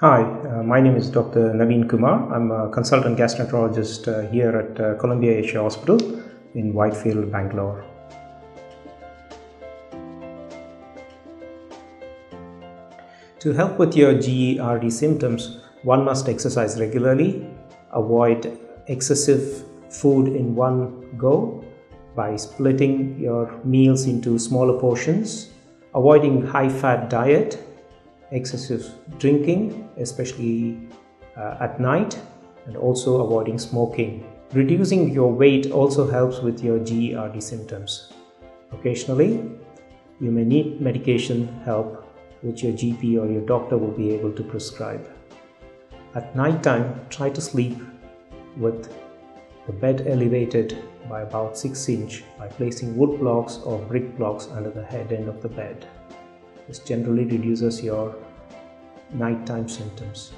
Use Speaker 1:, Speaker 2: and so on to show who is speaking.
Speaker 1: Hi, uh, my name is Dr. Naveen Kumar. I'm a consultant gastroenterologist uh, here at uh, Columbia Asia Hospital in Whitefield, Bangalore. To help with your GERD symptoms, one must exercise regularly, avoid excessive food in one go by splitting your meals into smaller portions, avoiding high fat diet, excessive drinking, especially uh, at night, and also avoiding smoking. Reducing your weight also helps with your GERD symptoms. Occasionally, you may need medication help which your GP or your doctor will be able to prescribe. At night time, try to sleep with the bed elevated by about 6 inch by placing wood blocks or brick blocks under the head end of the bed. This generally reduces your nighttime symptoms.